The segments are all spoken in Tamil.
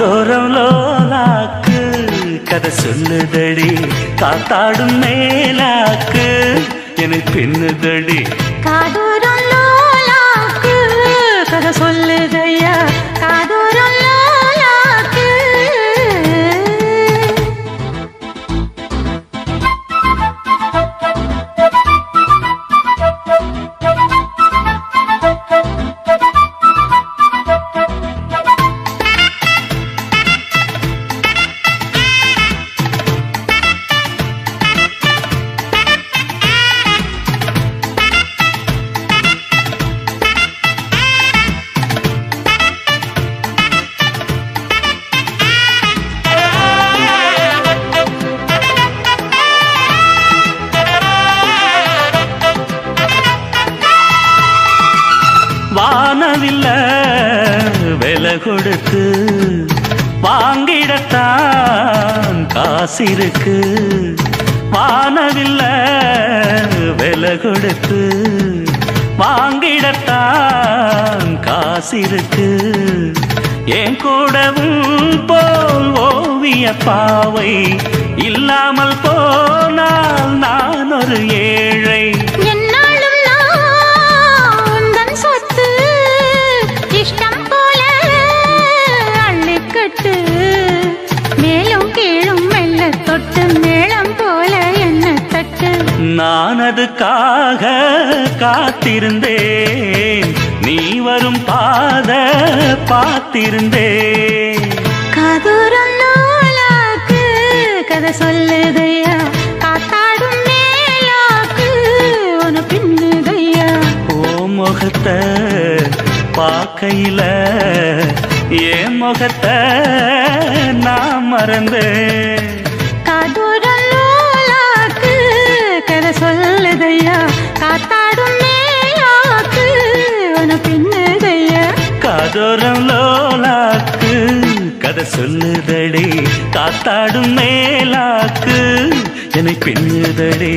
காதோரம் லோலாக்கு கதை சொல்லுதடி காத்தாடும் மேலாக்கு என்னை பின்னுதடி. பார்த்திருந்தேன் காதூரம் நூலாக்கு கதை சொல்லுதையா? காத்தாடும் மேலாக்கு உன பின்னுதையா? ஓ முகத்தை பார்க்கையில என் முகத்தை நான் மறந்தேன். காதூரம் நூலாக்கு கதை சொல்லுதையா? காத்தாடும் மேலாக்கு உன பின்னுதையா? காதோரம் சொல்லுதடி காத்தாடும் மேலாக்கு என்னை பின்னுதடி.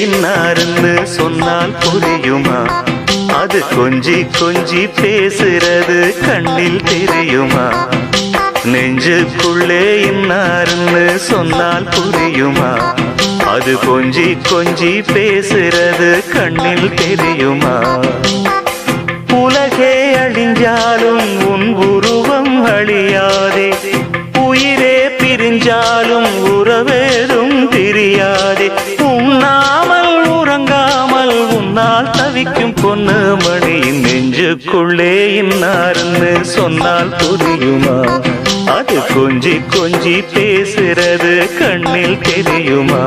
இன்னாருன்னு சொன்னால் புரியுமா? அது கொஞ்சி கொஞ்சி பேசுறது கண்ணில் தெரியுமா? நெஞ்சுக்குள்ளே இன்னாருன்னு சொன்னால் புரியுமா? அது கொஞ்சி கொஞ்சி பேசுறது கண்ணில் தெரியுமா? உலகே அழிஞ்சாலும் உன் உருவம் அழியாதே. உயிரே பிரிஞ்சாலும் நெஞ்சுக்குள்ளே இன்னார்னு சொன்னால் புரியுமா? அது கொஞ்சி கொஞ்சி பேசுறது கண்ணில் தெரியுமா?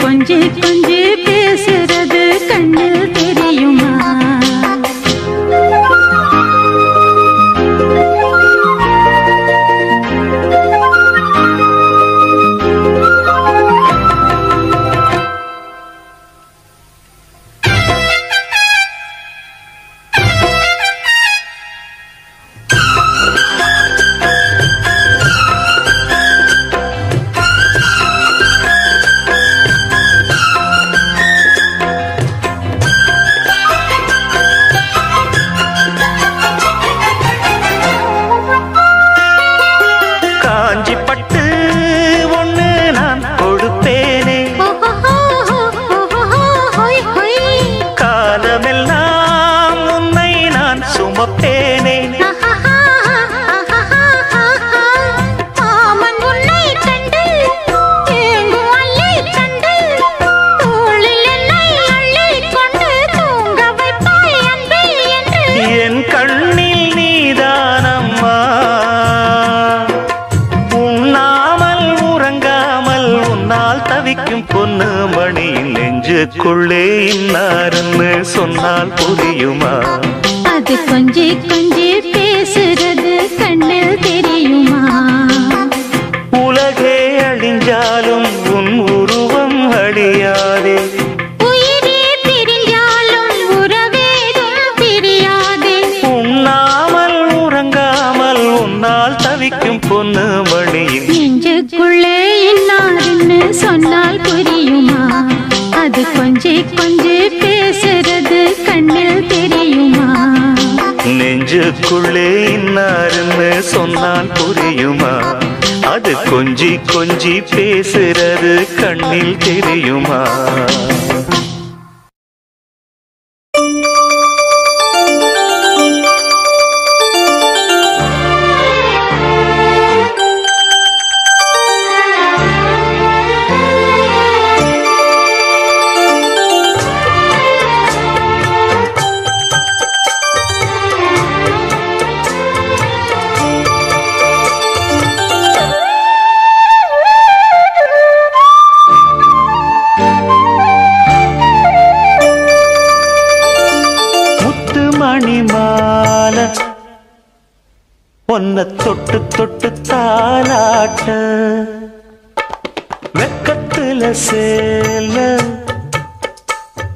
关机关机。தொட்டு தாலாட்ட வெக்கத்துல சேல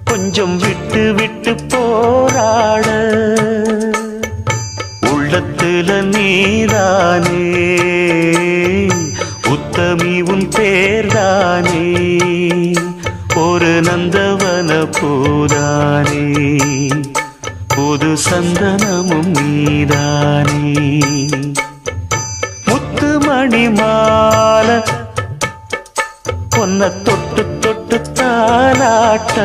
கொஞ்சம் விட்டு விட்டு போராட. உள்ளத்துல நீதானே உத்தமி உன் பேர்தானே ஒரு நந்தவன பூதானே புது சந்தனமும் நீதானே. மணி மால. பொன்ன தொட்டு தொட்டு தாலாட்ட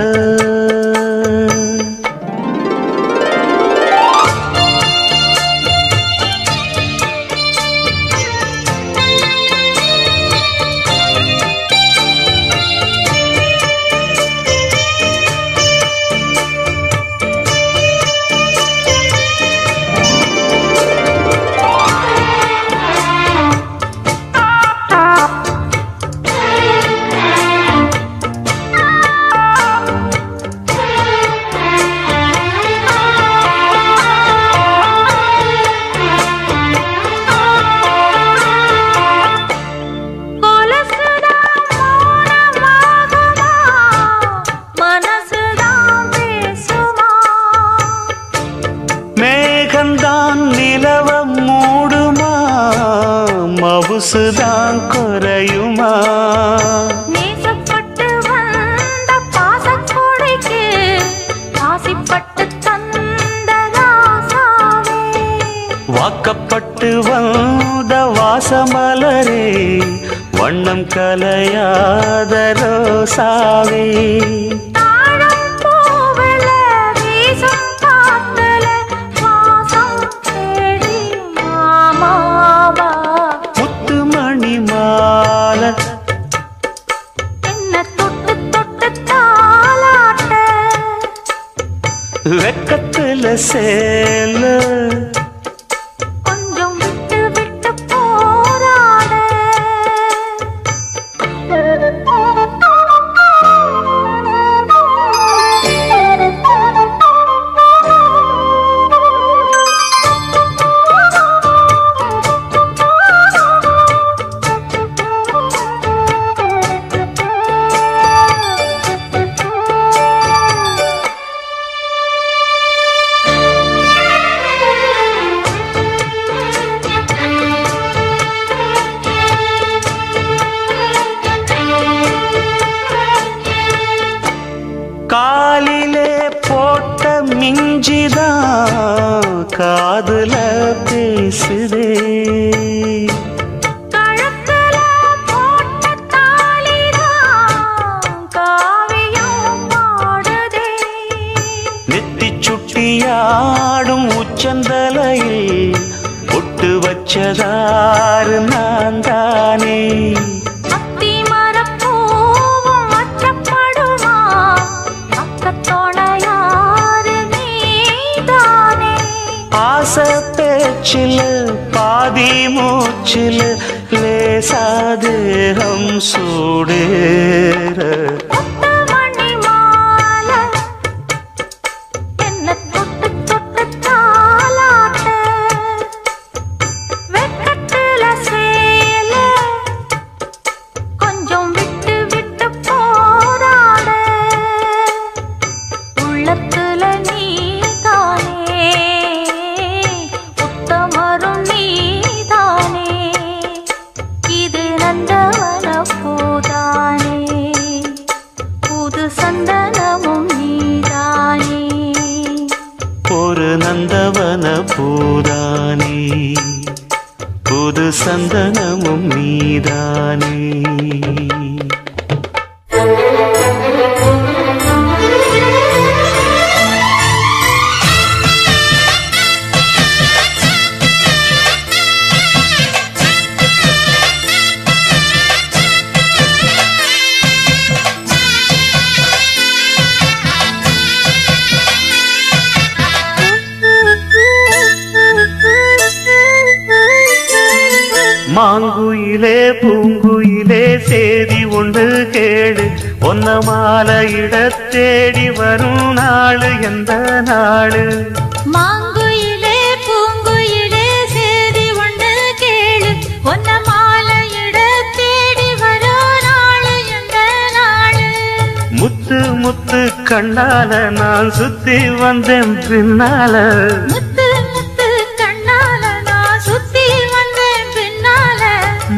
கண்ணால நான் சுத்தி வந்தேன் பின்னால.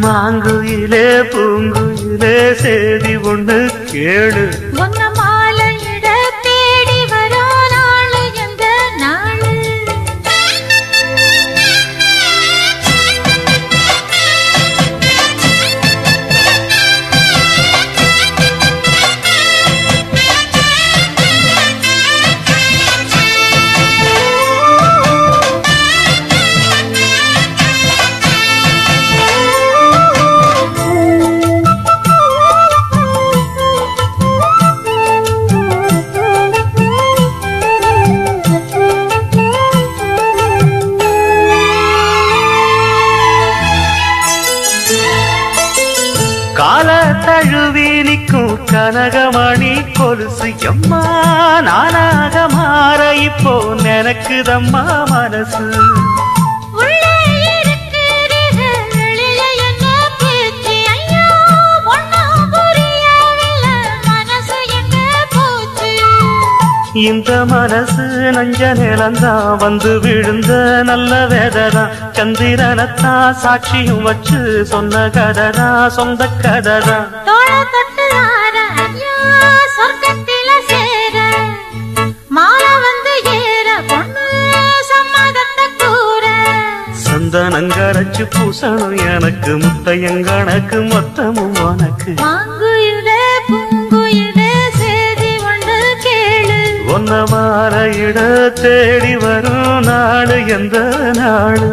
மாங்குயிலே பூங்குயிலே செய்தி ஒண்ணு கேளு. எம்மா நானாக மாற இப்போ நினைக்குதம்மா மனசு. இந்த மனசு நஞ்ச நிலந்தான் வந்து விழுந்த நல்ல வேததான் சந்திரனத்தான் சாட்சியும் வச்சு சொன்ன கததான் சொந்த கததான். சந்தனங்கரைச்சு பூசணும். எனக்கு முத்தையங்கணக்கு மொத்தமும் உனக்கு. ஒன்ன மாற இட தேடி வரும் நாடு எந்த நாடு?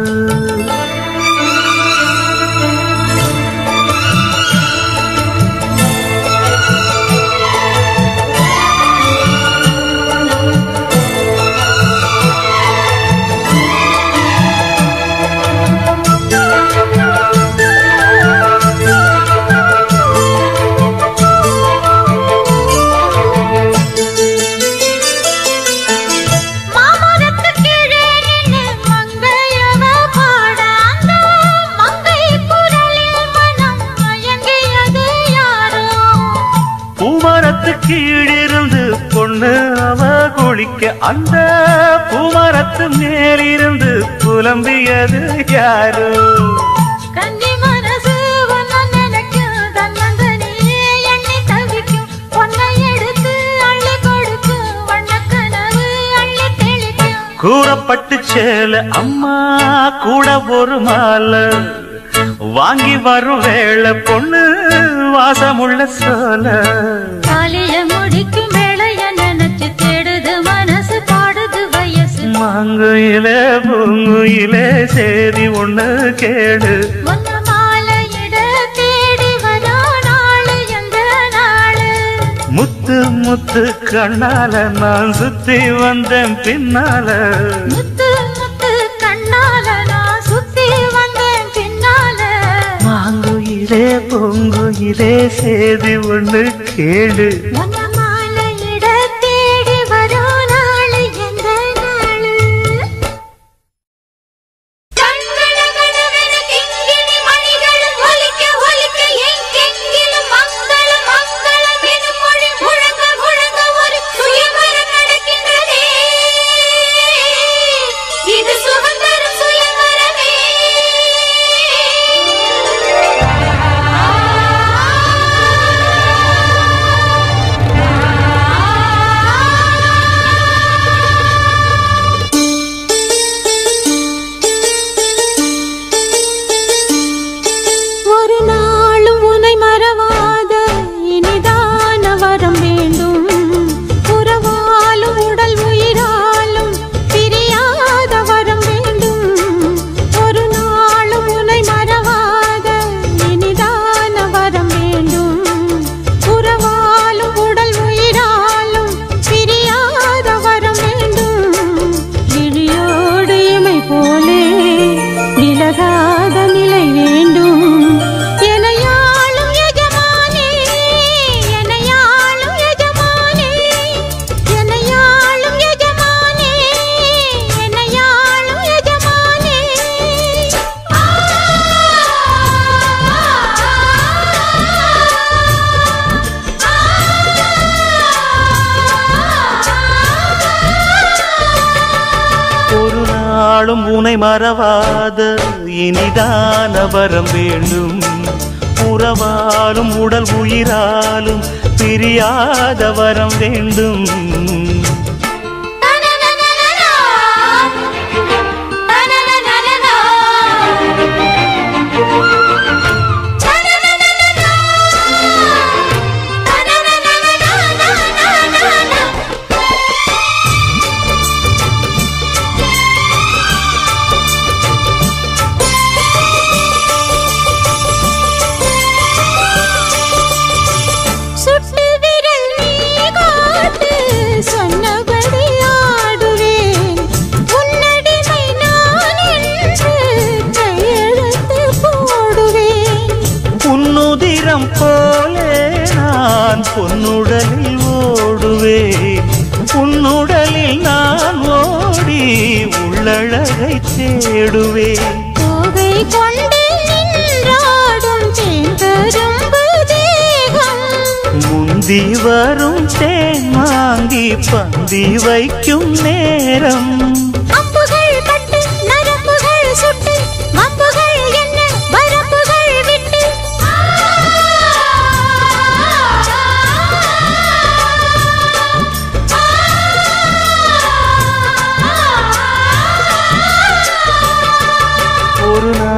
கீழிருந்து பொண்ணு அவ குளிக்க அந்த பூமரத்து மேலிருந்து புலம்பியது யாரு? கூறப்பட்டு சேல அம்மா கூட ஒரு மாலை. வாங்கி வரும் வேளை பொண்ணு வாசமுள்ள சோல. காலிய முடிக்கும் வேளைய நினைச்சு தேடுது மனசு பாடுது வயசு. மாங்குயிலே பூங்குயிலே சேதி ஒண்ணு கேடு. முத்து முத்து கண்ணால நான் சுத்தி வந்தேன் பின்னால. முத்து முத்து கண்ணால நான் சுத்தி வந்தேன் பின்னால. மாங்குயிலே பூங்குயிலே சேதி ஒண்ணு ஏழு. நாளும் உனை மறவாத. இனிதான வரம் வேண்டும். உறவாலும் உடல் உயிராலும் பிரியாத வரம் வேண்டும். தேடுவேன் கோகை கொண்டு நின்றாடும் தேங்கரும்பு தேகம் முந்தி வரும் தேன் வாங்கி பந்தி வைக்கும் நேரம்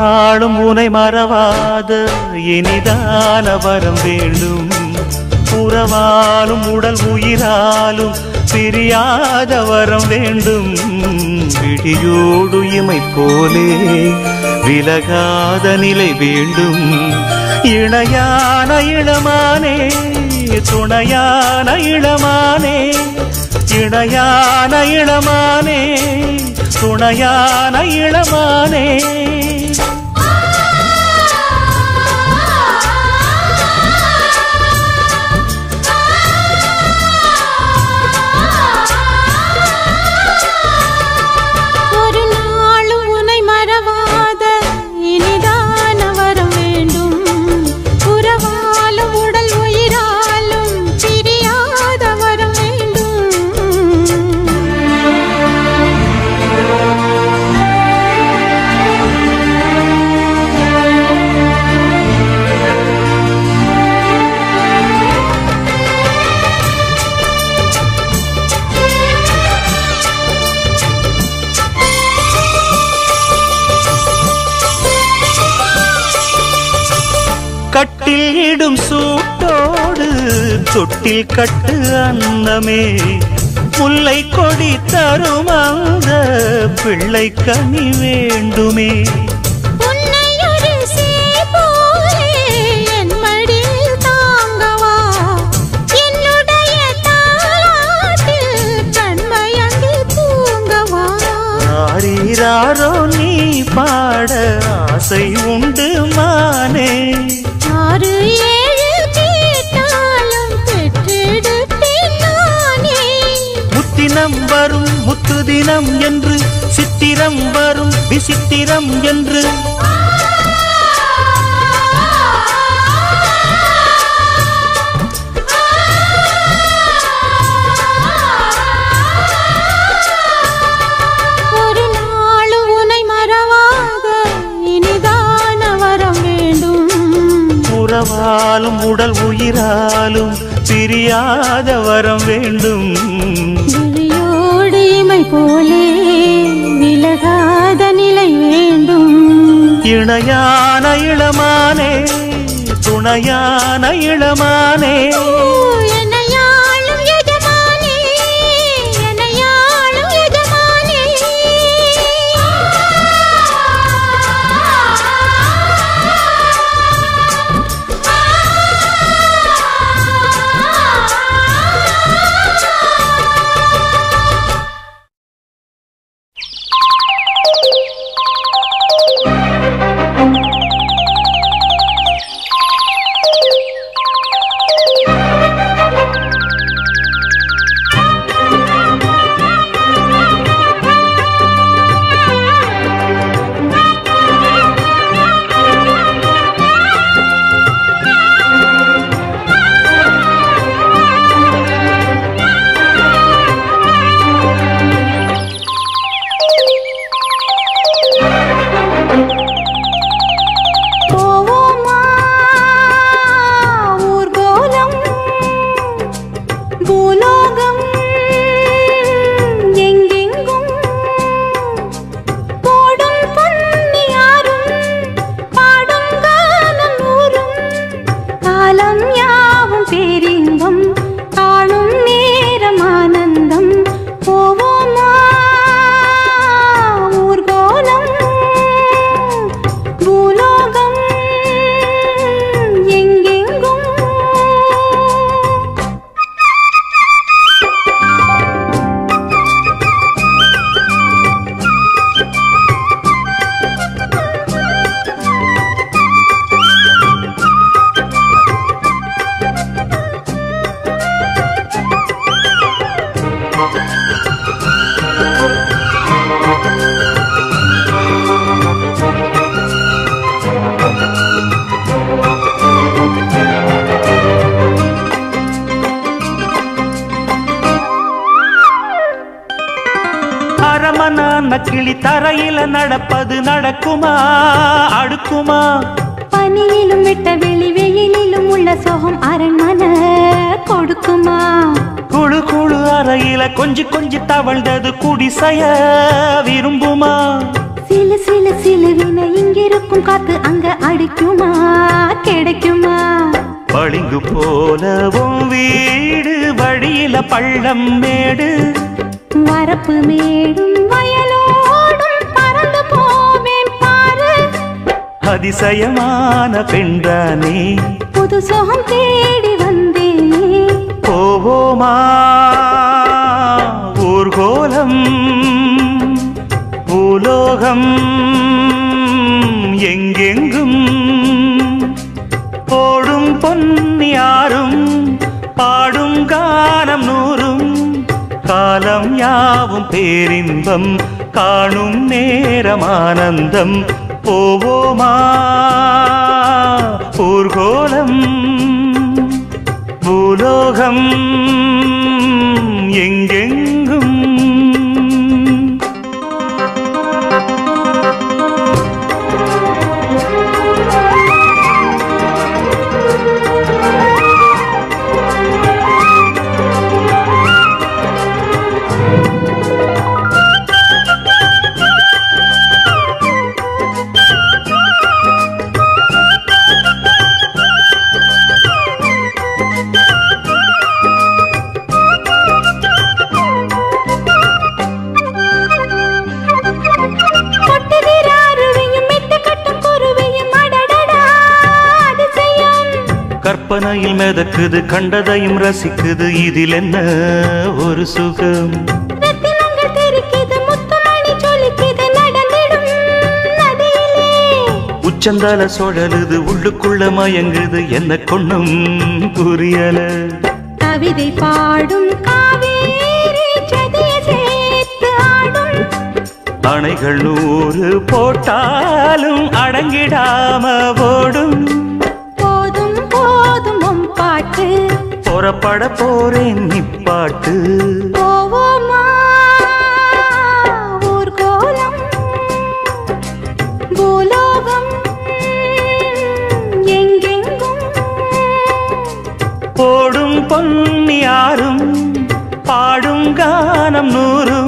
நாளும் உனை மறவாத. இனிதான வரம் வேண்டும். உறவாலும் உடல் உயிராலும் பிரியாத வரம் வேண்டும். விடியோடு இமை போலே விலகாத நிலை வேண்டும். இணையான இளமானே துணையான இளமானே இணையான இளமானே துணையான இளமானே. தொட்டில் கட்டு அன்னமே முல்லை கொடி தரும் அந்த பிள்ளை கனி வேண்டுமே. நீ பாட ஆசை உண்டு மானே. தினம் என்று சித்திரம் வரும் விசித்திரம் என்று. உடல் உயிராலும் பிரியாத வரம் வேண்டும். போலே விலகாத நிலை வேண்டும். இணையான இளமானே துணையான இளமானே. அதிசயமான பெண்தானே. புது சுகம் தேடி வந்தேனே. போவோமா? ஊர்கோலம் பூலோகம் எங்கெங்கும்? போடும் பொன்னியாரும் பாடும் கானம் நூறும். காலம் யாவும் பேரின்பம் காணும் நேரம் ஆனந்தம். போவோ மா மயக்குது கண்டதையும் ரசிக்குது. இதில் என்ன ஒரு சுகம்? உச்சந்தால சுழலுது உள்ளுக்குள்ள மயங்குது. என்ன கொண்ணும் புரியல. கவிதை பாடும் அணைகள் நூறு போட்டாலும் அடங்கிடாம ஓடும். போறப்பட போறேன் நிப்பாட்டு போடும் பொன் யாரும் பாடும் கானம் நூறும்.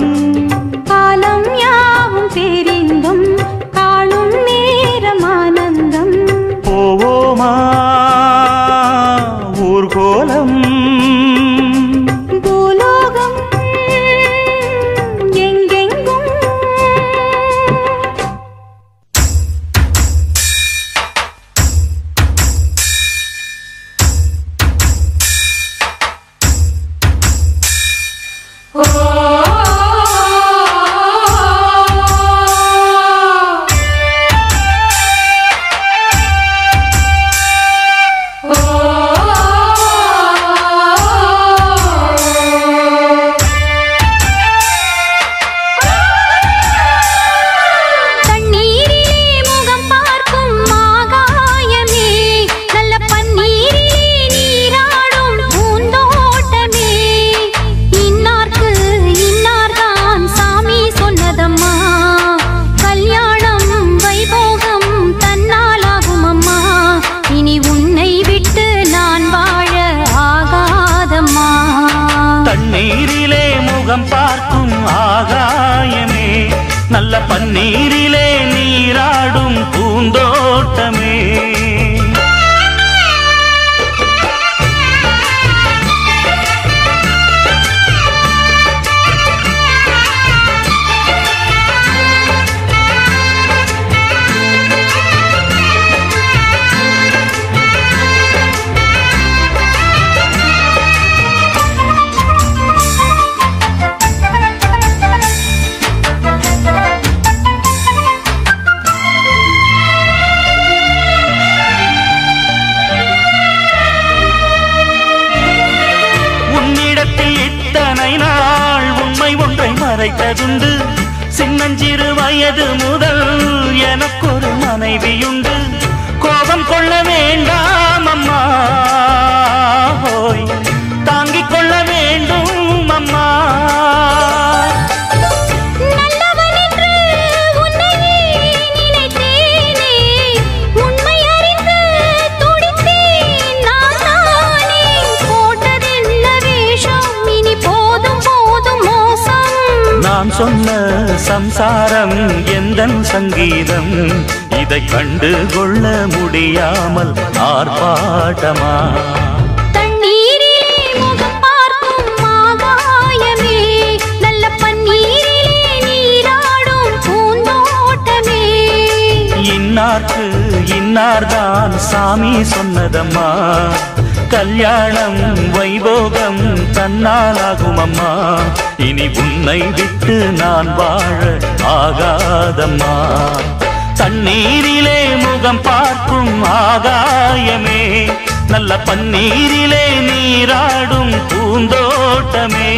நல்ல பன்னீரிலே நீராடும் பூந்தோட்டமே. take that. சம்சாரம் எந்தன் சங்கீதம்? இதை கண்டு கொள்ள முடியாமல் ஆர்ப்பாட்டமா? இன்னார்க்கு இன்னார்தான் சாமி சொன்னதம்மா. கல்யாணம் வைபோகம் தன்னாலாகும் அம்மா இனி உன்னை விட்டு நான் வாழ ஆகாதம்மா. தண்ணீரிலே முகம் பார்க்கும் ஆகாயமே. நல்ல பன்னீரிலே நீராடும் பூந்தோட்டமே.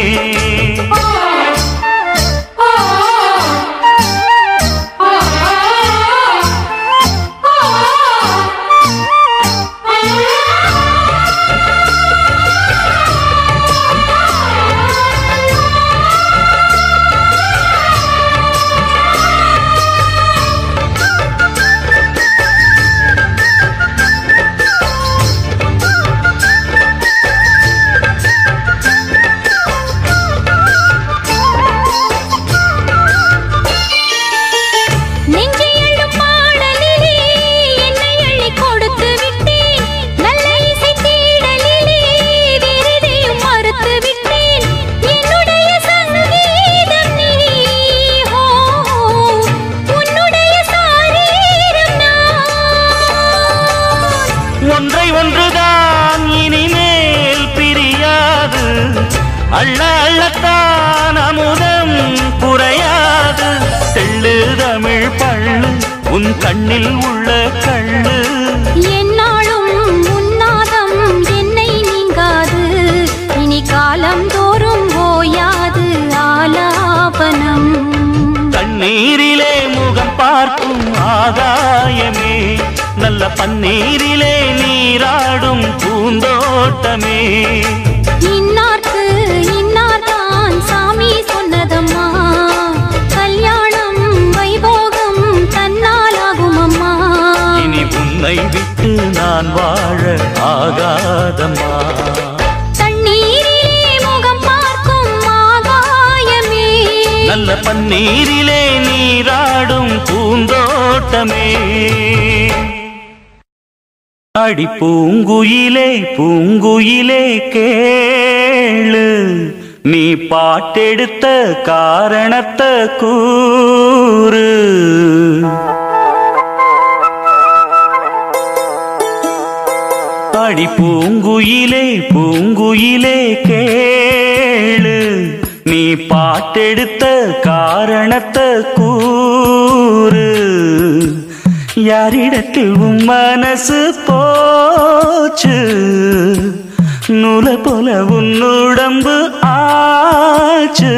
நல்ல பன்னீரிலே நீராடும் பூந்தோட்டமே. அடி பூங்குயிலே பூங்குயிலே கேளு. நீ பாட்டெடுத்த காரணத்தை கூறு. அடி பூங்குயிலே பூங்குயிலே கேளு. நீ பாட்டெடுத்த காரணத்தை கூறு. யாரிடத்தில் உன் மனசு போச்சு? நூலை போல உன்னுடம்பு ஆச்சு.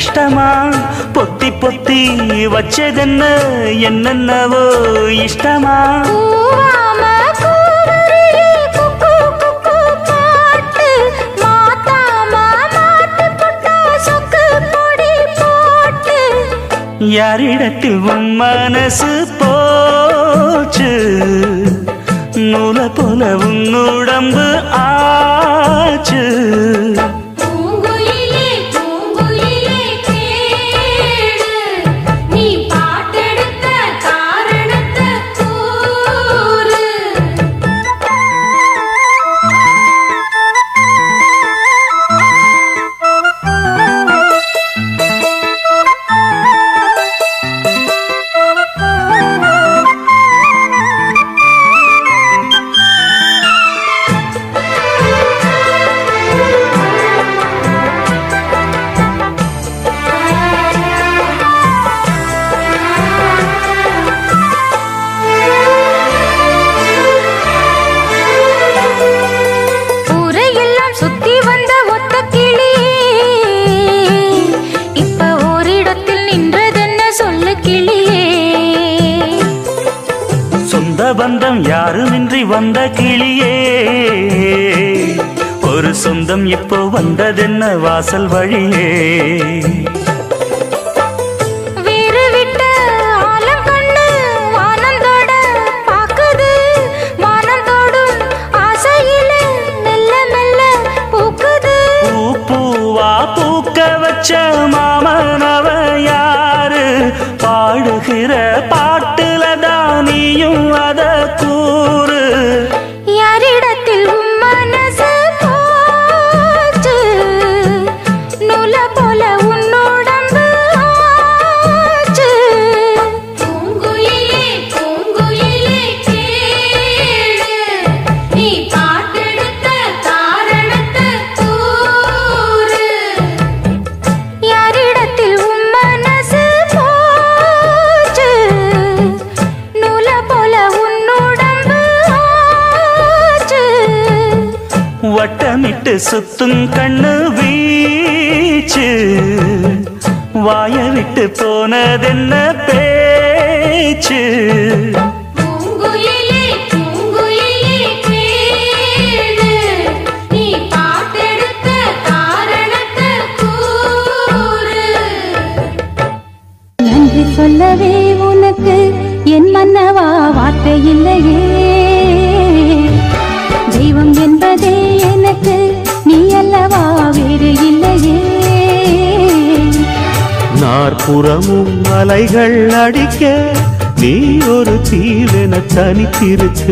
கஷ்டமா? பொத்தி பொத்தி வச்சதென்ன? என்னென்னவோ இஷ்டமா? யாரிடத்தில் உன் மனசு போச்சு? நூல போல உன் உடம்பு ஆச்சு. வாசல் வழியே சுத்தும் கண்ணு வீச்சு. வாய விட்டு போனதென்ன பேச்சு? சொல்லவே உனக்கு என் மன்னவா வார்த்தை இல்லையே. நாற்புறமும் அலைகள் அடிக்க நீ ஒரு தீவென தனித்திருக்க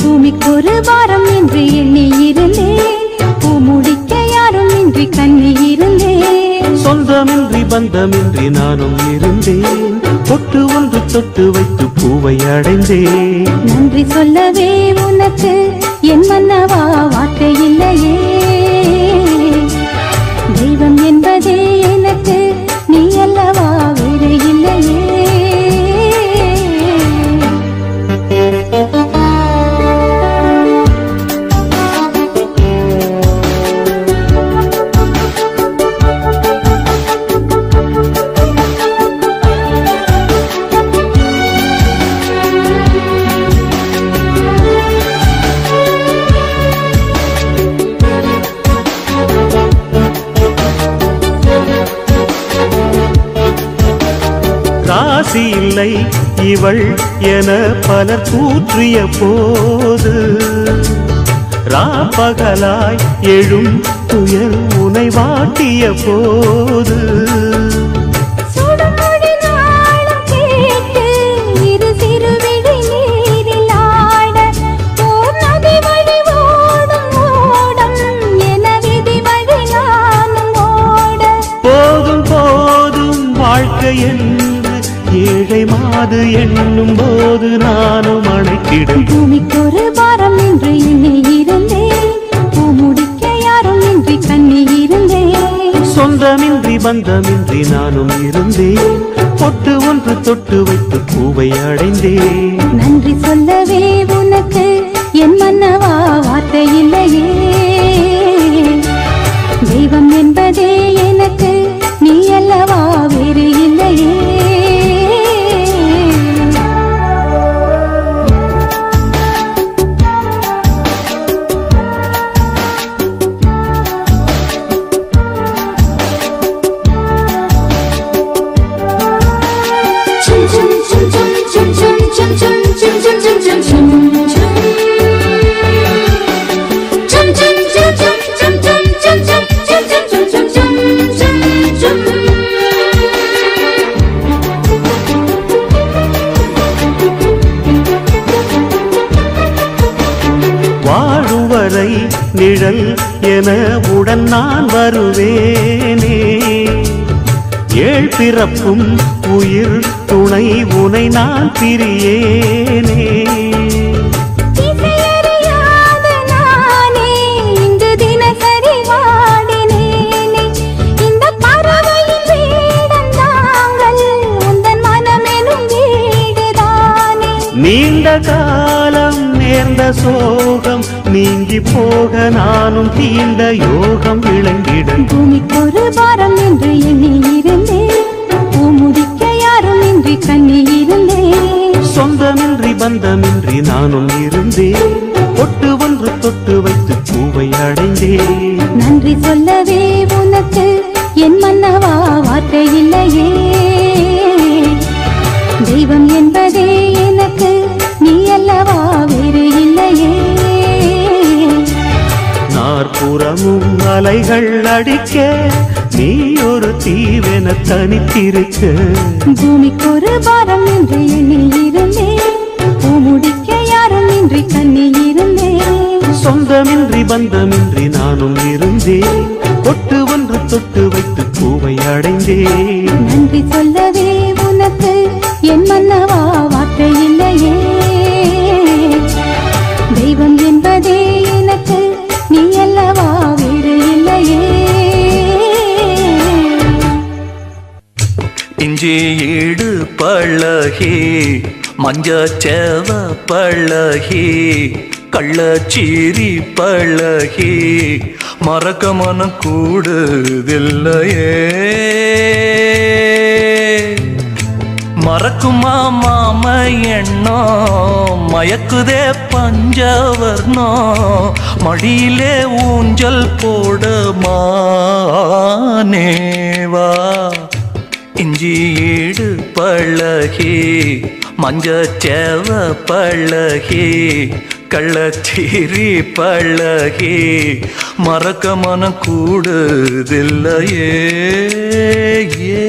பூமிக்கு ஒரு வாரம் என்று எண்ணி இருந்தேன் பூ முடிக்க யாரும் இன்றி கண்ணி இருந்தேன் சொந்தமின்றி பந்தமின்றி நானும் இருந்தேன். பொட்டு ஒன்று தொட்டு வைத்து பூவை அடைந்தேன். நன்றி சொல்லவே உனக்கு என் மன்னவா வார்த்தை இல்லையே. இவள் என பலர் கூற்றிய போது ராப்பகலாய் எழும் துயர் உனை வாட்டிய போது. சுடுமொழி ஏழை மாது எண்ணும் போது நானும் அணைக்கிடும். பூமிக்கு ஒரு பாரம் என்று எண்ணி இருந்தேன் பூ முடிக்க யாரும் இன்றி கண்ணி இருந்தேன் சொந்தமின்றி பந்தமின்றி நானும் இருந்தேன் பொட்டு ஒன்று தொட்டு வைத்து பூவை அடைந்தேன் நன்றி சொல்லவே உனக்கு என் மன்னவா வார்த்தை இல்லையே. நான் வருவேனே. ஏழ் பிறப்பும் உயிர் துணை உனை நான் பிரியேனே. நீண்ட காலம் நேர்ந்த சோகம் நீங்கி போக நானும் தீண்ட யோகம் விளங்கிட பூமிக்கொரு பாரம் என்று எண்ணி இருந்தேன் பூமுடிக்க யாரும் இன்றி கண்ணி இருந்தேன் சொந்தமின்றி பந்தமின்றி நானும் இருந்தேன் ஒட்டு ஒன்று தொட்டு வைத்து பூவை அடைந்தேன் நன்றி சொல்லவே உனக்கு என் மன்னவா வார்த்தை இல்லையே. அலைகள் அடிக்க நீ ஒரு தீவென தனித்திருக்க பூமிக்கொரு பாரம் என்று எண்ணி இருந்தேன் பூமுடிக்க யாரும் இன்றி கண்ணி இருந்தேன் சொந்தமின்றி பந்தமின்றி நானும் இருந்தேன் ஒட்டு ஒன்று தொட்டு வைத்து பூவை அடைந்தேன் நன்றி சொல்லவே உனக்கு என் மன்னவா வார்த்தை இல்லையே. இஞ்சி ஈடு பழகி மஞ்சச்சேவ பழகி கள்ளச்சீரி பழகி மறக்க மனம் கூடுதில்லையே. மறக்குமா மாம எண்ணோ மயக்குதே பஞ்சவர்ணோ மடியிலே ஊஞ்சல் போட மானேவா? இஞ்சி ஈடு பழகி மஞ்சச்சேவ பழகி கள்ளச்சீரி பழகி மறக்க மனம் கூடுதில்லையே ஏ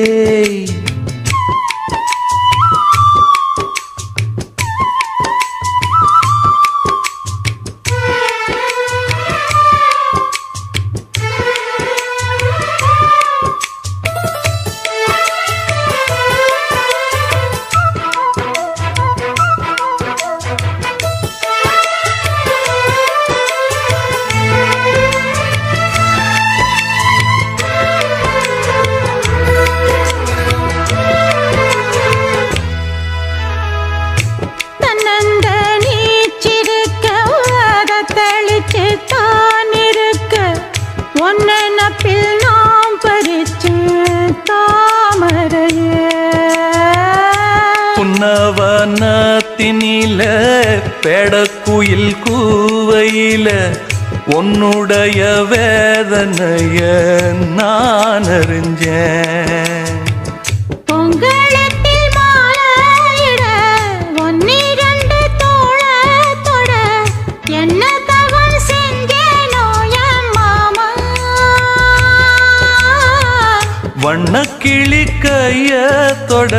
தொட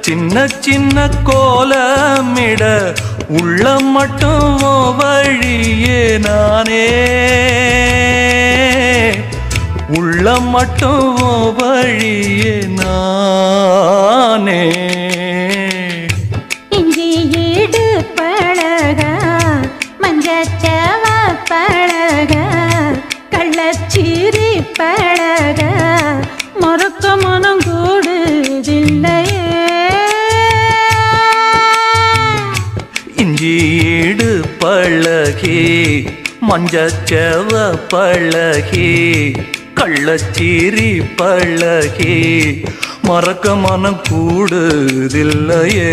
சின்ன சின்ன கோலமிட உள்ள மட்டும் வழியே நானே. உள்ள மட்டும் வழியே நானே. இஞ்சி பழக கள்ளச்சீரி பழக மறுக்க மனம் பழகி மஞ்சச்செவ பழகி கள்ளச்சீரி பழகி மறக்க மனம் கூடுதில்லையே.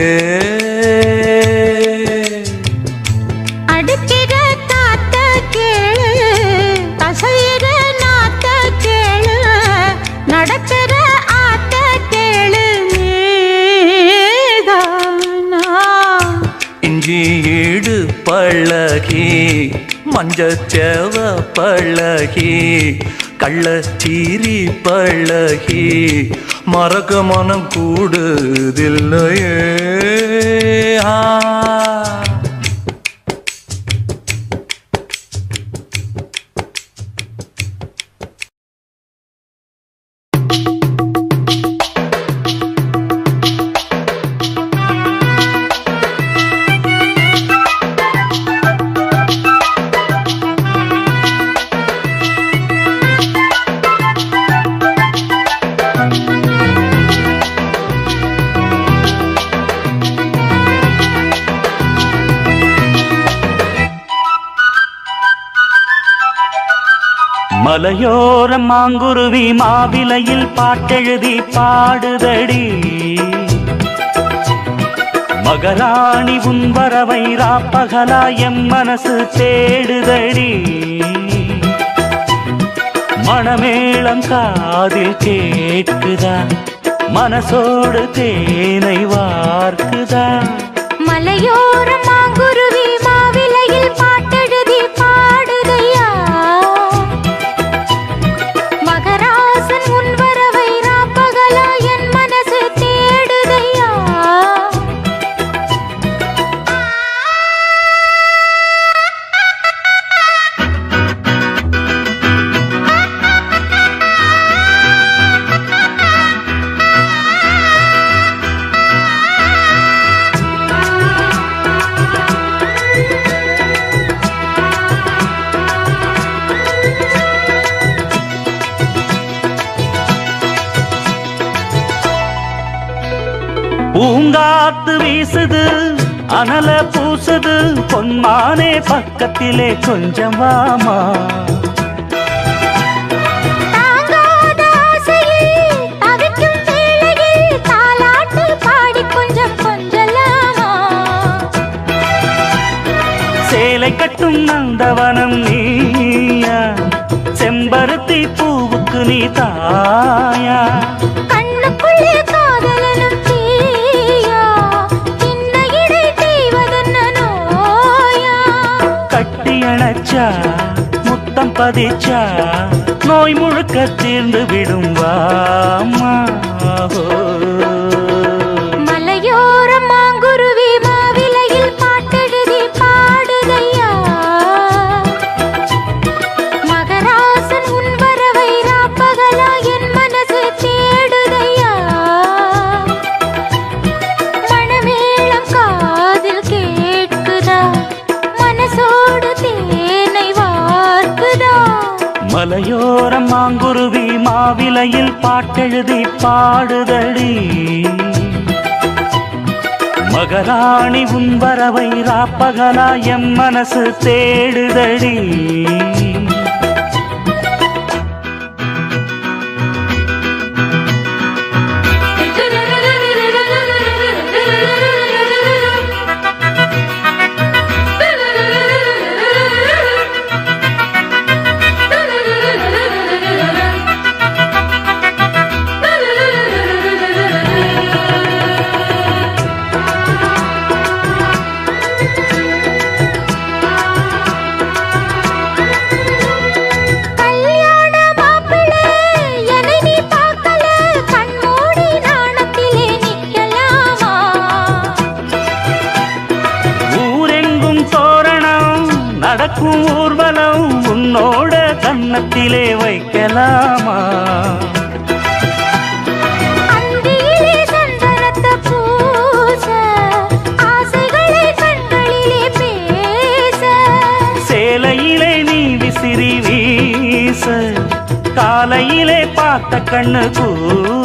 பழகி மஞ்சச்சேவ பழகி கள்ளச்சீரி பழகி மறக்க மனம் கூடுதில்லையே ஆ. மாங்குருவி மாவிலையில் பாட்டெழுதி பாடுதடி. மகராணி உன் வரவை ராப்பகலா எம் மனசு தேடுதடி. மணமேளம் காதில் கேட்குதா? மனசோடு தேனை வார்க்குதா? மலையோரமா குரு அனல பூசுது பொன்மானே பக்கத்திலே கொஞ்சம் வாமா. சேலை கட்டும் நந்தவனம் நீயா செம்பருத்தி பூவுக்கு நீ தாயா பதிச்சா நோய் முழுக்க தீர்ந்து விடும் வாமா. மாவிலையில் பாட்டெழுதி பாடுதடி. மகராணி உன் வரவை ராப்பகலா எம் மனசு தேடுதடி. கன்னத்திலே வைக்கலாமா? சேலையிலே நீ விசிறி வீச காலையிலே பார்த்த கண்ணு கூச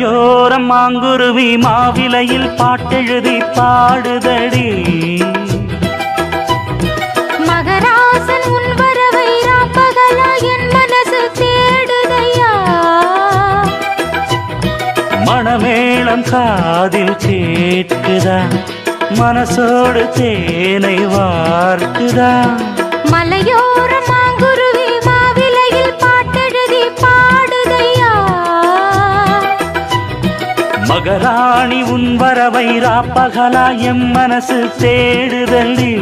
மலையோரம் மாங்குருவி மாவிலையில் பாட்டெழுதி பாடுதடி. மகராசன் உன் வரவை ராப்பகலா என் மனசு தேடுதையா? மணமேளம் காதில் கேட்குதா? மனசோடு தேனை வார்க்குதா? மலையோர மகராணி உன் வரவை ராப்பகலா எம் மனசு தேடுதல்லி.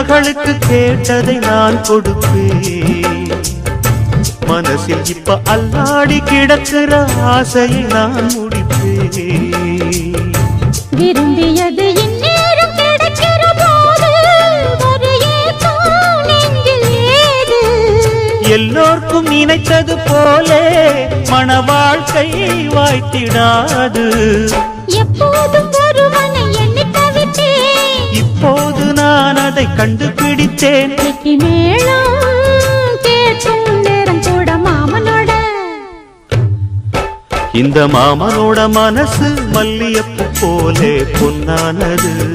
மகளுக்கு கேட்டதை நான் கொடுப்பேன். மனசில் இப்ப அல்லாடி கிடக்கிற ஆசையை நான் முடிப்பேன். விரும்பியது எல்லோர்க்கும் நினைத்தது போலே மன வாழ்க்கை வாய்த்திடாது. எப்போதும் ஒருவனை அதை கண்டுபிடித்தேன். இந்த மாமனோட மனசு மல்லியப்பு போலே பொன்னானது.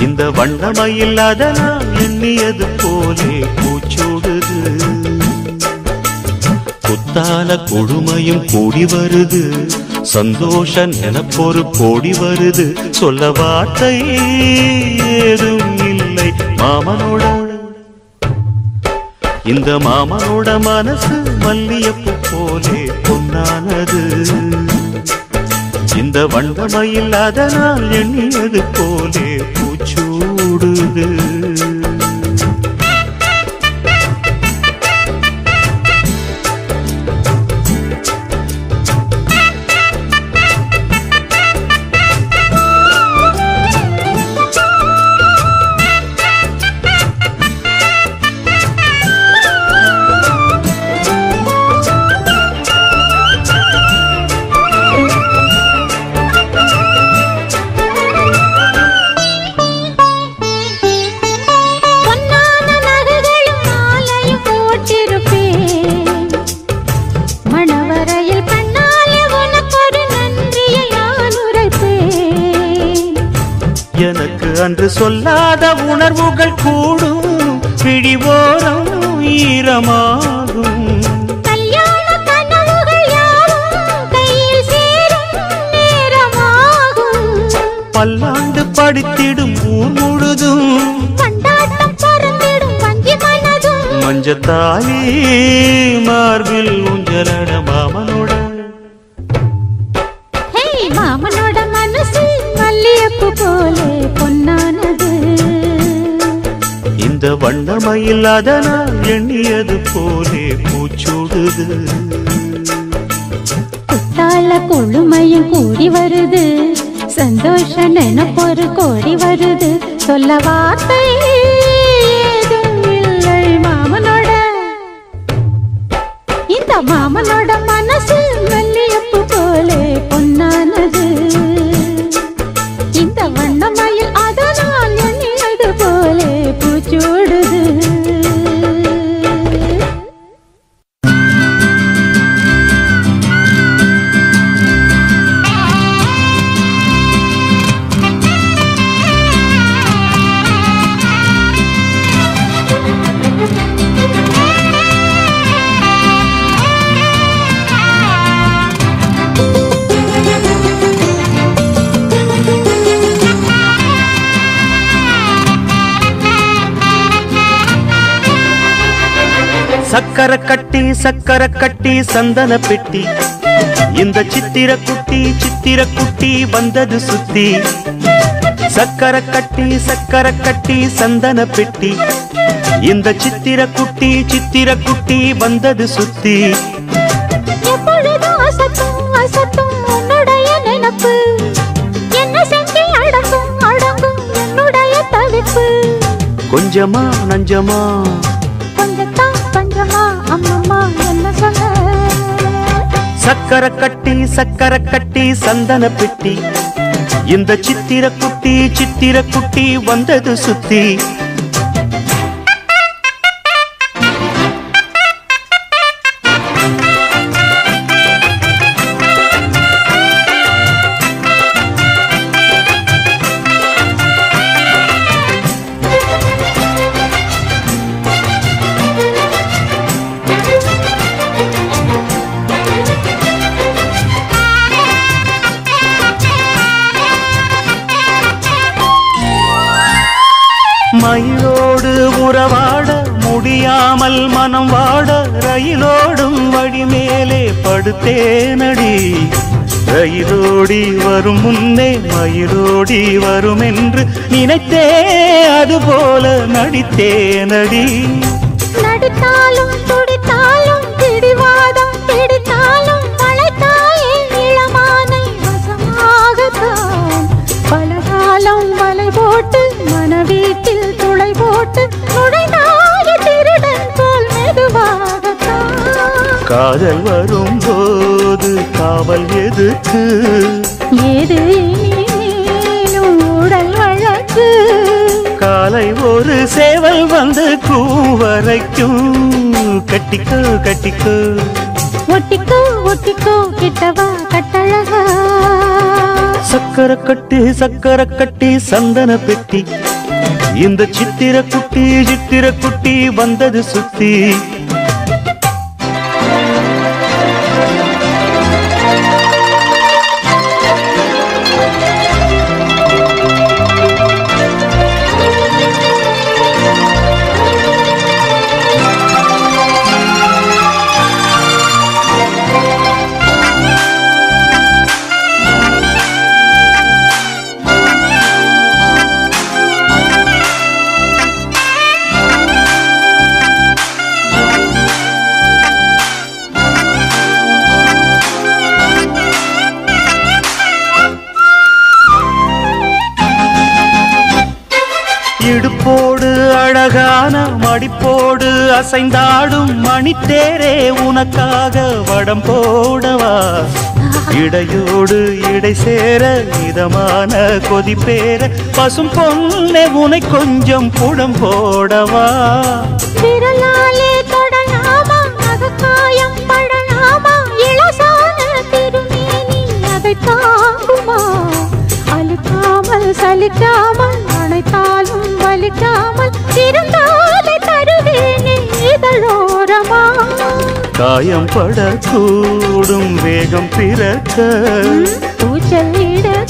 இந்த வண்ணமயில் அதனால் எண்ணியது போலே பூச்சூடுது. குத்தால கொடுமையும் கூடி வருது. சந்தோஷ நினப்பொரு போடி வருது. சொல்ல வார்த்தை ஏதும் இல்லை. மாமனோட இந்த மாமனோட மனசு மல்லியப்பு போலே பொன்னானது. இந்த வண்டமையில் அதனால் எண்ணியது போலே பூச்சூடுது. சொல்லாத உணர்வுகள் கூடும் பிடிவோரம் ஈரமாகும். பல்லாண்டு படித்திடும் ஊர் முழுதும் மஞ்சத்தாலி மார்பில் ஊஞ்சலட மாமனோட மாமனோட மனசு மல்லியப்பு போலே பொன்னானது. இந்த வண்ணமயில் அதனால் எண்ணியது போலே பூச்சூடுது. மனசால குழுமையும் கூடி வருது. சந்தோஷ நினைப்பொரு கோடி வருது. சொல்ல வார்த்தை மாமனோட. இந்த மாமனோட சக்கர கட்டி சக்கர கட்டி சந்தன பெட்டி இந்த சித்திர குட்டி சித்திர குட்டி வந்தது சுத்தி. சக்கர கட்டி சக்கர கட்டி சந்தன பெட்டி இந்த சித்திர குட்டி சித்திர குட்டி வந்தது சுத்தி எப்பொழுதும் அசத்தும் சக்கர கட்டி சக்கர கட்டி சந்தன பெட்டி இந்த சித்திர குட்டி சித்திர குட்டி வந்தது சுத்தி. படுத்தேனடி ரயிலோடி வரும் முன்னே மயிலோடி வரும் என்று நினைத்தே அதுபோல நடித்தேனடி. நடித்தாலும் காதல் வரும்போது காவல் எதுக்கு ஏது உடல் வழக்கு? காலை ஒரு சேவல் வந்து கூவரைக்கும் கட்டிக்கோ கட்டிக்கோ. ஒட்டிக்கோ ஒட்டிக்கோ கிட்டவா கட்டழகா? சக்கர கட்டி சக்கர கட்டி சந்தன பெட்டி. இந்த சித்திர குட்டி சித்திர குட்டி வந்தது சுத்தி. அசைந்தாடும் மணித்தேரே உனக்காக வடம் போடவா? இடையோடு இடை சேர இதமான கொதிப்பேர பசும் பொண்ணே உனை கொஞ்சம் புடம் போடவா? சலிக்காமல் காயம் படக்கூடும் வேகம் பிறக்க.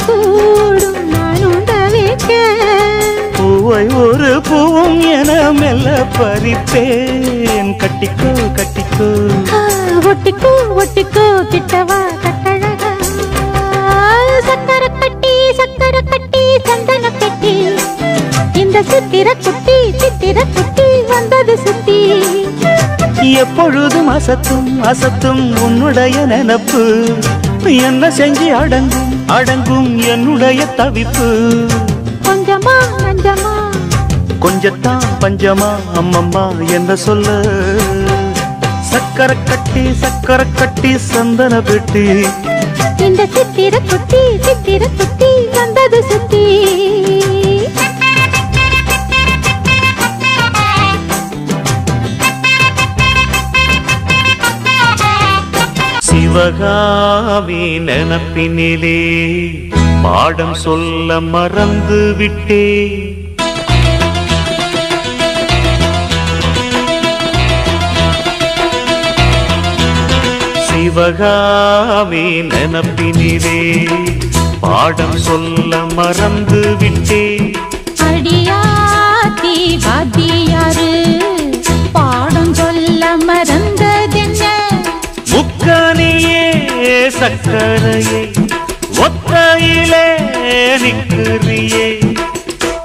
கூடும் நானும் தவிக்க பூவை ஒரு பூவும் என மெல்ல பறிப்பேன். கட்டிக்கோ கட்டிக்கோ. ஒட்டிக்கோ ஒட்டிக்கோ கிட்டவா கட்டழகா. சக்கர கட்டி சக்கர கட்டி சந்தன கட்டி இந்த சித்திர குட்டி சித்திர குட்டி எப்பொழுதும் அசத்தும் அசத்தும் உன்னுடைய நினப்பு. என்ன செஞ்சு அடங்கும் அடங்கும் என்னுடைய தவிப்பு. கொஞ்சமா நஞ்சமா. கொஞ்சத்தான் பஞ்சமா அம்மம்மா என்ன சொல்ல. சக்கரை கட்டி சக்கரை கட்டி சந்தன பெட்டி. இந்த சித்திர குட்டி சித்திர குட்டி வந்தது சுத்தி. சிவகாமி நினப்பினிலே பாடம் சொல்ல மறந்து விட்டே. சிவகாமி நினப்பினிலே பாடம் சொல்ல மறந்து விட்டேன் சக்கரையே ஒத்தையிலே நிற்கிறியே.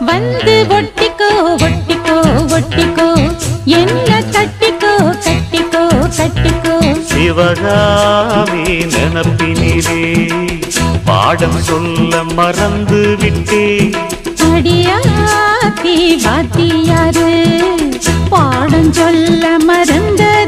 வந்து ஒட்டிக்கோ ஒட்டிக்கோ ஒட்டிக்கோ. என்ன கட்டிக்கோ கட்டிக்கோ கட்டிக்கோ சிவகாமி நினப்பினிலே பாடம் சொல்ல மறந்து விட்டே. அடியாத்தி வாத்தியாரு பாடம் சொல்ல மறந்ததென்ன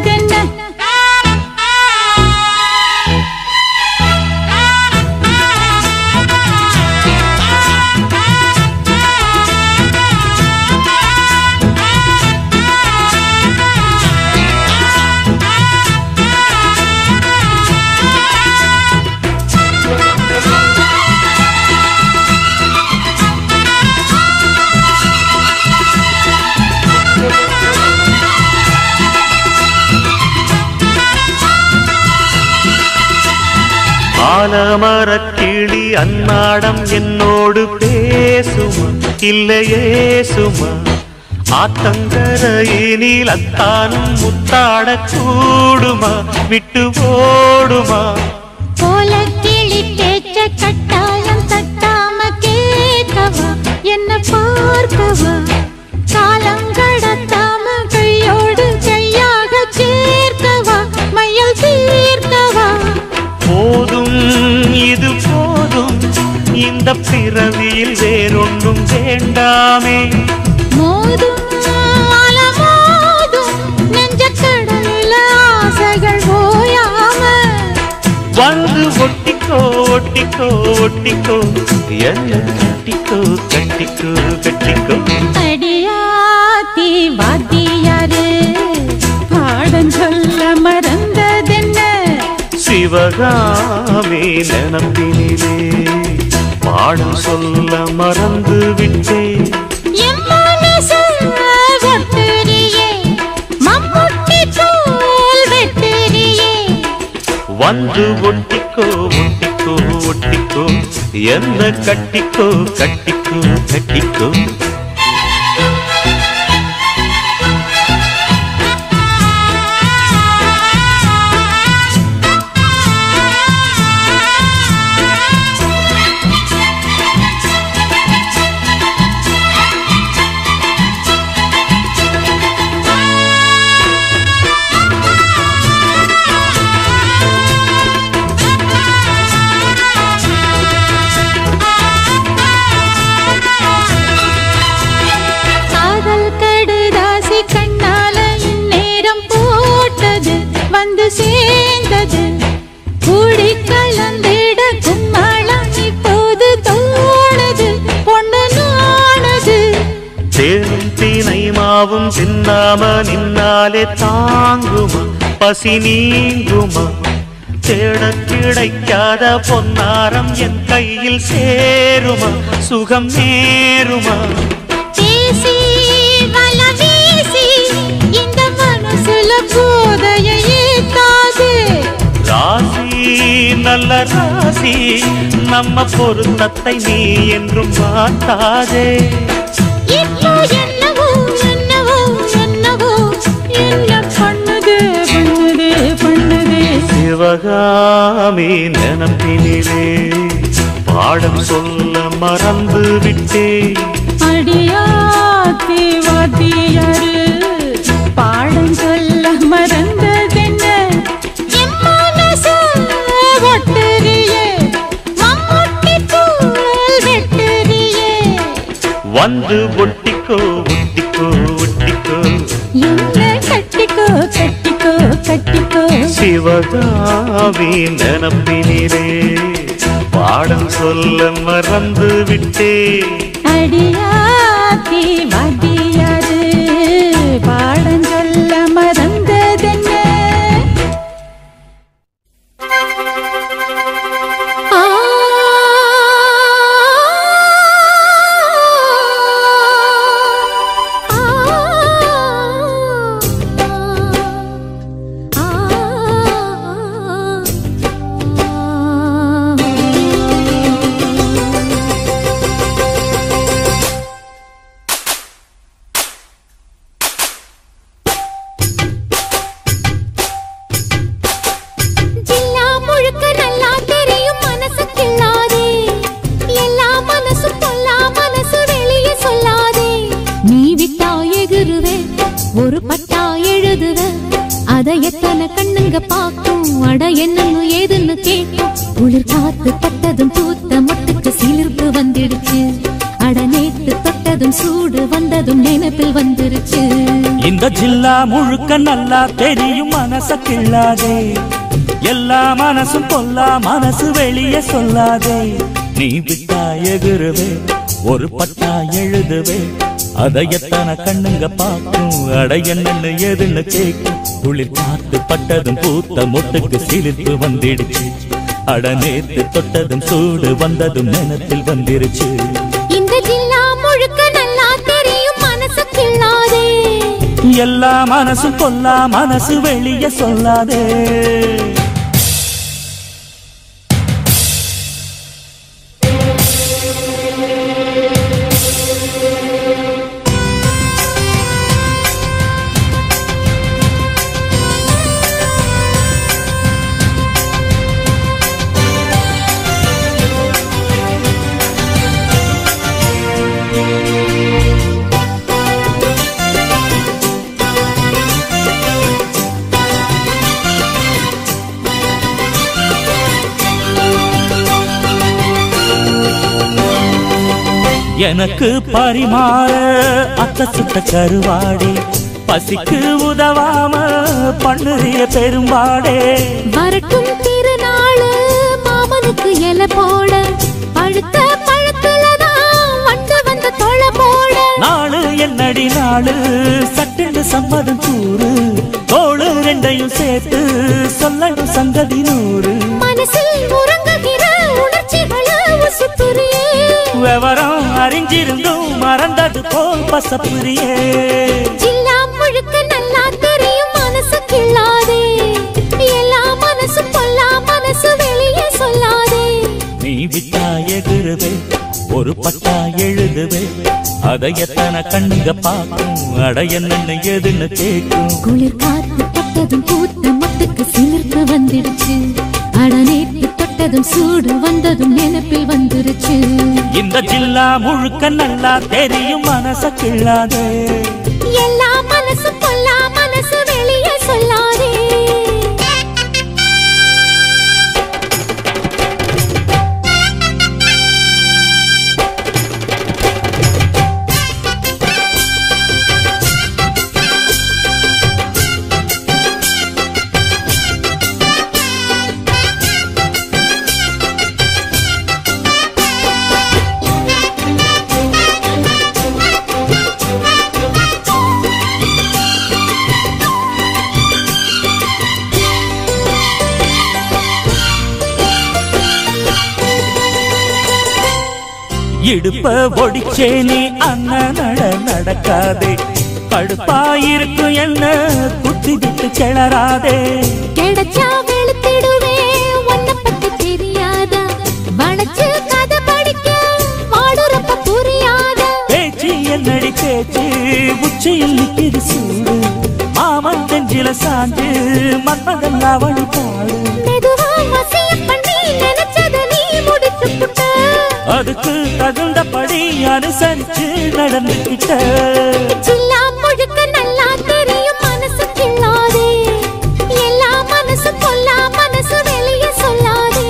ஆலமரக்கிளி அன்னாடம் என்னோடு பேசுமா? இல்லையே சுமா? ஆத்தங்கரையினில் அத்தானும் முத்தாட கூடுமா? விட்டு ஓடுமா? போல கிளி பேச்ச கட்டாயம் தட்டாம கேட்கவா? என்ன பார்க்கவா? காலம் ஒட்டிக்கோ என்ன கட்டிக்கோ கட்டிக்கோ கட்டிக்கோ அடியாத்தி வாத்தியாரு பாடம் சொல்ல மறந்ததென்ன? சிவகாமி நினப்பினிலே பாடம் சொல்ல மறந்து விட்டேன். வந்து ஒட்டிக்கோ. எந்த கட்டிக்கோ கட்டிக்கோ கட்டிக்கோ. சேர்ந்தது கூடி கலந்திட கும்மாளம் இப்போது தோணுது பொண்ணு நாணுது தேனும் தீனை மாவும் தின்னாம நின்னாலே தாங்குமா பசி நீங்குமா? தேட கிடைக்காத பொன்னாரம் என் கையில் சேருமா சுகம் நேருமா? ராசி நல்ல ராசி நம்ம பொருத்தத்தை நீ என்றும் மாட்டாதே சிவகாமி நினப்பினிலே பாடம் சொல்ல மறந்து விட்டேன் அடியாத்தி வாத்தியாரு வந்து ஒட்டிக்கோ ஒட்டிக்கோ ஒட்டிக்கோ. என்ன கட்டிக்கோ கட்டிக்கோ கட்டிக்கோ. சிவகாவி நினப்பினிலே பாடம் சொல்ல மறந்து விட்டே அடியாத்தி ஜில்லா நல்லா தெரியும் மனச கிள்ளாதே. எல்லா மனசும் பொல்லா மனசு வெளியே சொல்லாதே. நீ விட்டா எகுருவே ஒரு பட்டா எழுதுவே. அதை எத்தனை கண்ணுங்க பார்க்கும் அட என்னன்னு எதுன்னு கேட்கும். குளிர் பார்த்து பட்டதும் பூத்த முட்டுக்கு சிலிர்ப்பு வந்துடுச்சு. அட நேத்து தொட்டதும் சூடு வந்ததும் நினத்தில் வந்துருச்சு. எல்லா மனசும் கொல்லா மனசு வெளியே சொல்லாதே. எனக்கு பரிமாற அத்த சுட்ட கருவாடே. பசிக்கு உதவாம பண்ணுறிய பெரும்பாடே. வரட்டும் திருநாளு மாமனுக்கு இலை போட. பழுத்த நாளு என்னடி நாளு? சட்டுன்னு சம்மதம் கூறு. தோளு ரெண்டையும் சேர்த்து சொல்லணும் சங்கதி நூறு. மனசில் உறங்குகிற விவரம் அறிஞ்சிருந்தும் மறந்தது போல் பசப்புரியே ஜில்லா முழுக்க நல்லா தெரியும் மனசு கிள்ளாதே எல்லா மனசும் பொல்லா மனசு வெளியே சொல்லாதே. நீ விட்டா எகுருவே ஒரு பட்டா எழுதுவே. அதை எத்தனை கண்ணுங்க பார்க்கும் அட என்னன்னு எதுன்னு கேட்கும். குளிர் காத்து பட்டதும் பூத்த மொட்டுக்கு சிலிர்த்து வந்துடுச்சு. அட நேற்று தொட்டதும் சூடு வந்ததும் நினைப்பில் வந்துருச்சு. இந்த ஜில்லா முழுக்க நல்லா தெரியும் மனச கிள்ளாதே. எல்லா இடுப்ப ஒடிச்சே நீ அண்ணன் நட நடக்காதே. கடுப்பாயிருக்கும் என்ன குத்தி விட்டு கிளறாதே. கிடைச்சா வெளுத்திடுவே உன்னை பத்தி தெரியாதா. வளைச்சு கதை படிக்க வாடுறப்ப புரியாதா. பேச்சு என்னடி பேச்சு உச்சியில் நிற்கிது சூடு. மாமன் தெஞ்சில சாஞ்சு மன்மதன் அவளி பாடு. மெதுவா வசிய அதுக்கு தகுந்தபடி அனுசரிச்சு நடந்துகிட்ட நல்லா தெரியும் மனசு கிள்ளாதே எல்லா மனசு பொல்லா மனசு வெளியே சொல்லாதே.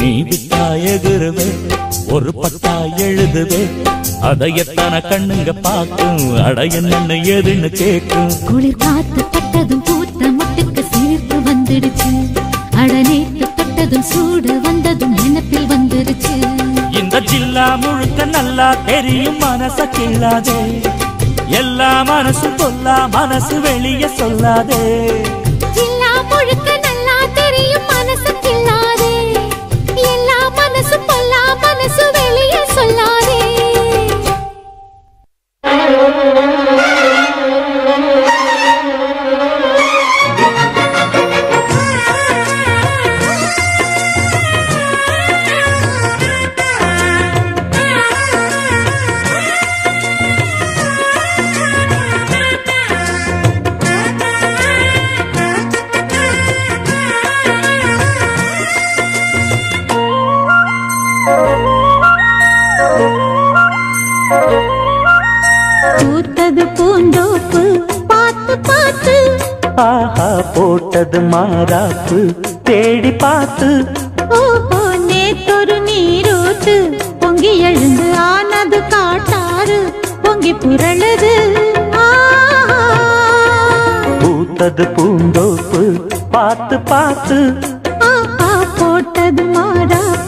நீ விட்டா எகுருவே ஒரு பட்டா எழுதுவே. அதை எத்தனை கண்ணுங்க பார்க்கும் அட என்னன்னு ஏதுன்னு கேட்கும் குளிர் காத்து பட்டதும் பூத்த முட்டுக்கு சிலிர்ப்பு வந்துடுச்சு. அடநேத்து பட்டதும் சூடு வந்ததும் நினைப்பில் வந்துடுச்சு இந்த ஜில்லா முழுக்க நல்லா தெரியும் மனச கிள்ளாதே. எல்லா மனசு கொல்லா மனசு வெளிய சொல்லாதே. ஜில்லா முழுக்க நல்லா தெரியும் மனசு கிள்ளாதே. எல்லா மனசு பொல்லா மனசு வெளியே சொல்லாதே. போட்டது மாறாப்பு தேடி பார்த்து நேத்தொரு நீரூத்து பொங்கி எழுந்து ஆனது காட்டாறு பொங்கி புரளுது. பூத்தது பூந்தோப்பு பார்த்து பார்த்து போட்டது மாறாப்பு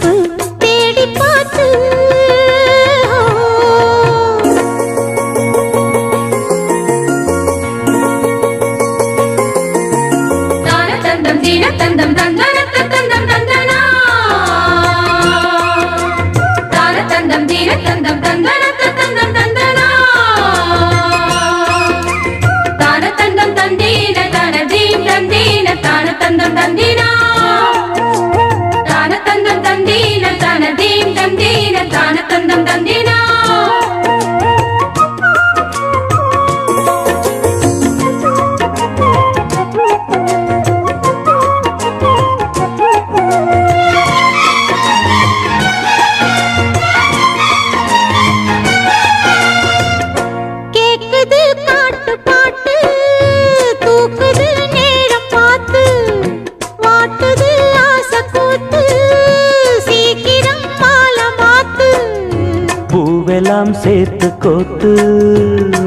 கோத்து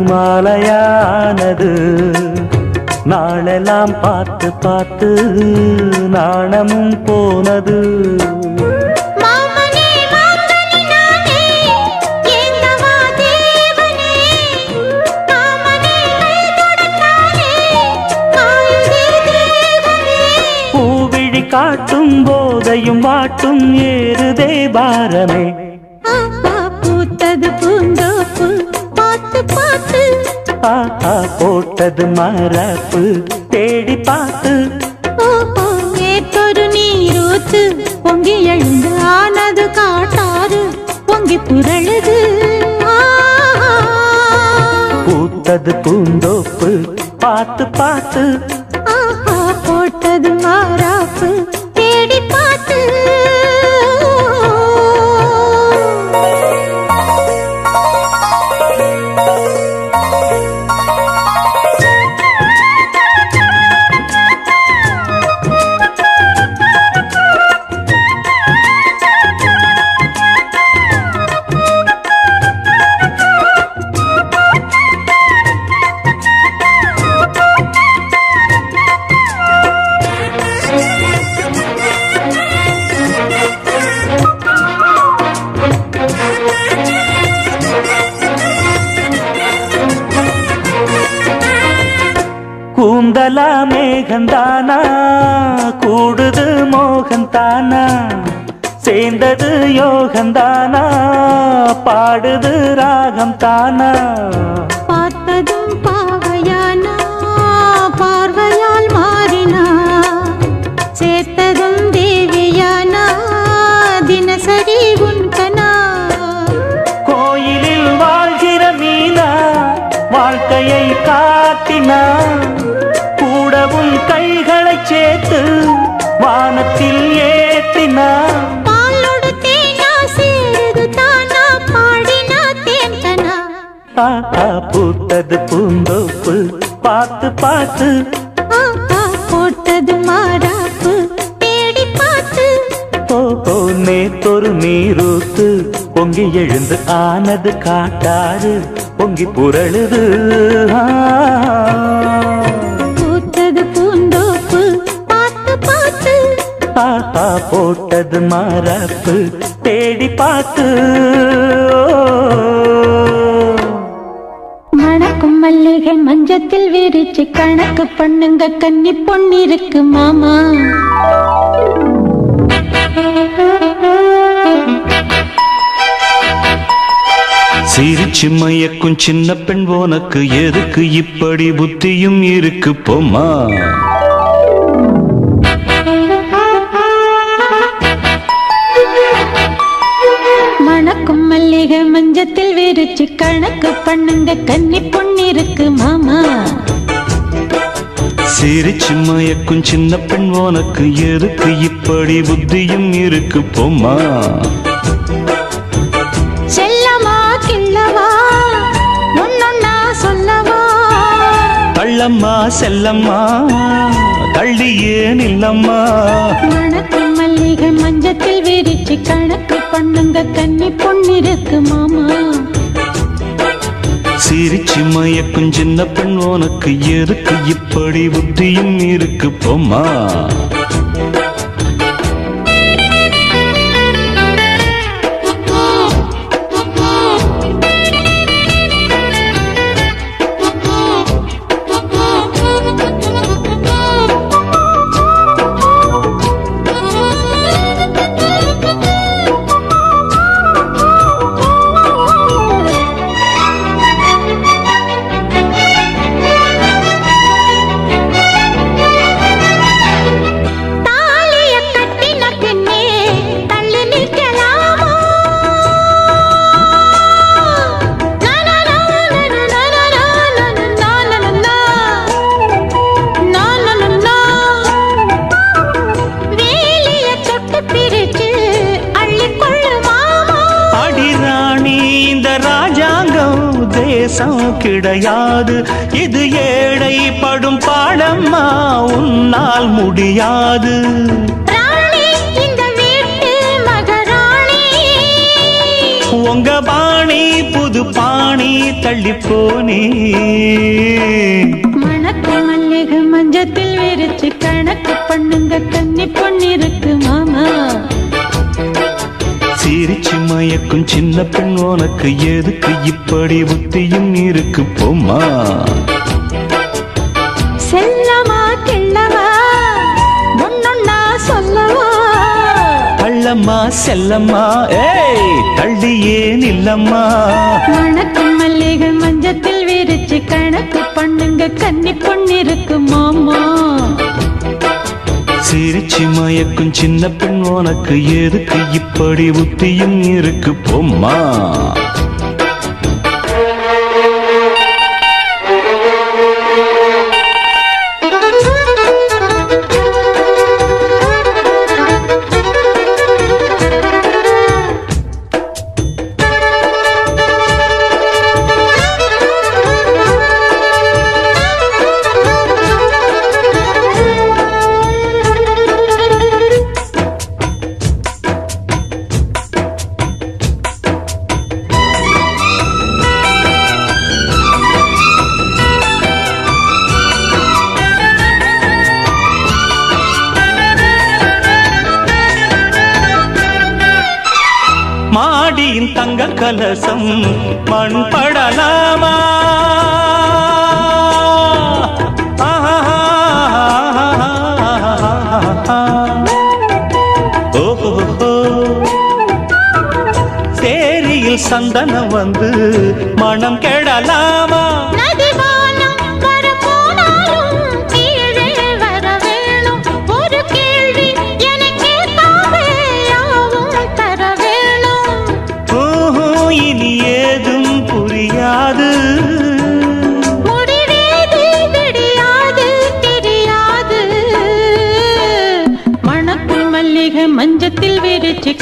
மாலையானது. நாளெல்லாம் பார்த்து பார்த்து நாணமும் போனது. பூவிழி காட்டும் போதையும் வாட்டும் ஏறுதே பாரமே. ஆஹா போட்டது மரப்பு தேடி பார்த்து. நேத்தொரு நீரூத்து பொங்கி எழுந்து ஆனது காட்டாறு பொங்கி புரளுது. ஆஹா. பூத்தது பூந்தோப்பு பார்த்து பார்த்து. கூந்தலா மேகந்தானா கூடுது மோகந்தானா சேர்ந்தது யோகந்தானா? பாடுது ராகம் தானா பார்த்ததும் பாவையானா? பார்வையால் மாறினா? சேர்த்ததும் தேவியானா? தினசரி உன்கனா கோயிலில் வாழ்கிற மீனா வாழ்க்கையை காட்டினா? வானத்தில் ஏற்றினா பாலோடு தேனா சேருது தானா பாடினா தேன்கனா ஆஹா பூத்தது பூந்தோப்பு பார்த்து பார்த்து. போட்டது மாறாப்பு தேடி பார்த்து. ஓஹோ நேத்தொரு நீரூத்து பொங்கி எழுந்து ஆனது காட்டாறு பொங்கி புரளுது. ஆ. ஆஹா போட்டது மரப்பு தேடி பார்த்து மணக்கும் மல்லிகை மஞ்சத்தில் விரிச்சு கணக்கு பண்ணுங்க கன்னி பொன்னிருக்கு மாமா. சிரிச்சு மயக்கும் சின்ன பெண் உனக்கு எதுக்கு? இப்படி புத்தியும் இருக்கு போமா மல்லிகை மஞ்சத்தில் விரிச்சு கணக்கு பண்ணுங்க கன்னி பொன்னிருக்கு மாமா. சிரிச்சு மயக்கும் சின்ன பெண் உனக்கு எதுக்கு? இப்படி புத்தியும் இருக்கு போமா செல்லமா கிள்ளவா? ஒன்னொன்னா சொல்லவா? தள்ளம்மா செல்லம்மா. தள்ளியே நில்லம்மா. மணக்கும் மல்லிகை மஞ்சத்தில் விரிச்சு கணக்கு பண்ணுங்க கன்னி பொண்ணிருக்கு மாமா. சிரிச்சு மயக்கும் சின்ன பெண் உனக்கு எதுக்கு? இப்படி புத்தியும் இருக்கு போமா கிடையாது. இது ஏழை படும் பாடம்மா உன்னால் முடியாது. உங்க பாணி புது பாணி தள்ளி போனே. மணக்கு மல்லிகை மஞ்சத்தில் விரிச்சு கணக்கு பண்ணுங்க கன்னி பொன்னிருக்கு மயக்கும் சின்ன பெண் உனக்கு எதுக்கு? இப்படி புத்தியும் இருக்கு போமா செல்லமா கிள்ளவா ஒன்னொன்னா சொல்லவா? தள்ளம்மா செல்லம்மா. ஏய் தள்ளியே நில்லம்மா மணக்கு மல்லிகை மஞ்சத்தில் விரிச்சு கணக்கு பண்ணுங்க. கன்னி பொன்னிருக்கு மாமா சிரிச்சு மயக்கும் சின்ன பெண் உனக்கு எதுக்கு? இப்படி புத்தியும் இருக்கு பொம்மா. தங்க கலசம் மண் படலாமா சேரியில் சந்தனம் வந்து மனம் கெடலாம்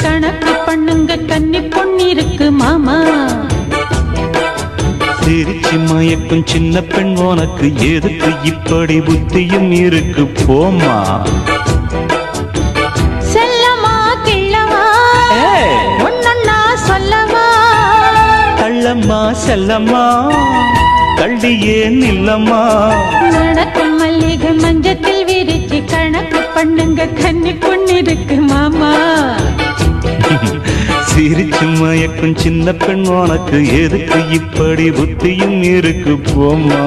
கணக்கு பண்ணுங்க கன்னி பொன்னிருக்கு மாமா. சிரிச்சு மயக்கும் சின்ன பெண் உனக்கு எதுக்கு? இப்படி புத்தியும் இருக்கு போமா செல்லமா கிள்ளவா. ஒன்னொன்னா சொல்லவா? தள்ளம்மா செல்லம்மா. தள்ளியே நில்லம்மா? நடக்கும் மல்லிகை மஞ்சத்தில் விரிச்சு கணக்கு பண்ணுங்க கண்ணி பொண்ணிருக்கு மாமா. சிரிச்சு மயக்கும் சின்ன பெண் உனக்கு எதுக்கு? இப்படி புத்தியும் இருக்கு போம்மா.